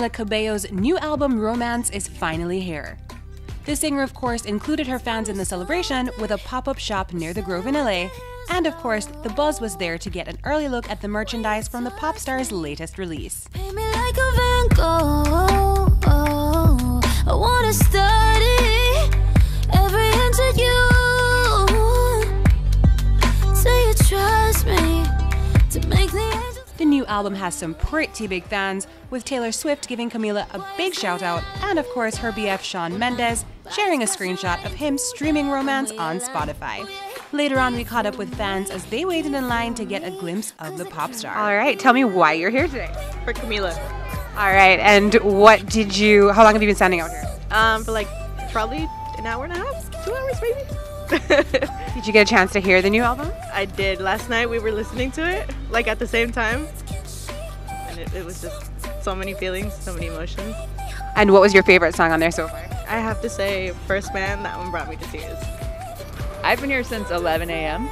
Camila Cabello's new album Romance is finally here. The singer, of course, included her fans in the celebration with a pop up shop near the Grove in LA, and of course, the buzz was there to get an early look at the merchandise from the pop star's latest release. The new album has some pretty big fans, with Taylor Swift giving Camila a big shout out, and of course her BF Shawn Mendes sharing a screenshot of him streaming romance on Spotify. Later on, we caught up with fans as they waited in line to get a glimpse of the pop star. All right, tell me why you're here today. for Camila. All right, and what did you, how long have you been standing out here? Um, for like probably an hour and a half, two hours maybe. Did you get a chance to hear the new album? I did last night. We were listening to it like at the same time, and it, it was just so many feelings, so many emotions. And what was your favorite song on there so far? I have to say, First Man, that one brought me to tears. I've been here since 11 a.m.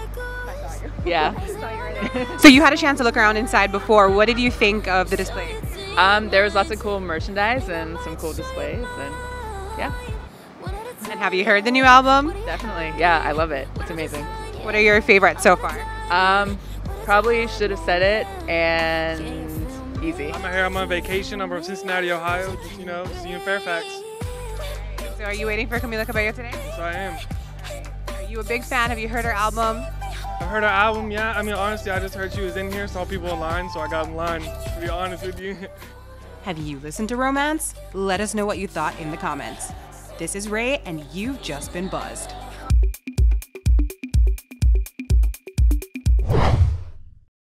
Yeah. So you had a chance to look around inside before. What did you think of the display? Um, there was lots of cool merchandise and some cool displays, and yeah, And have you heard the new album? definitely. Yeah, I love it. It's amazing. What are your favorites so far? Um, probably should have said it and easy. I'm here. I'm on vacation. I'm from Cincinnati, Ohio. Just you know, see you in Fairfax. So are you waiting for Camila Cabello today? So I am. Are you a big fan? Have you heard her album? I heard her album. Yeah. I mean, honestly, I just heard she was in here. Saw people in line, so I got in line. To be honest with you. Have you listened to Romance? Let us know what you thought in the comments. This is Ray, and you've just been buzzed.